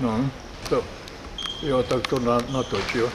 No, to, jo, tak to na, natoč, jo.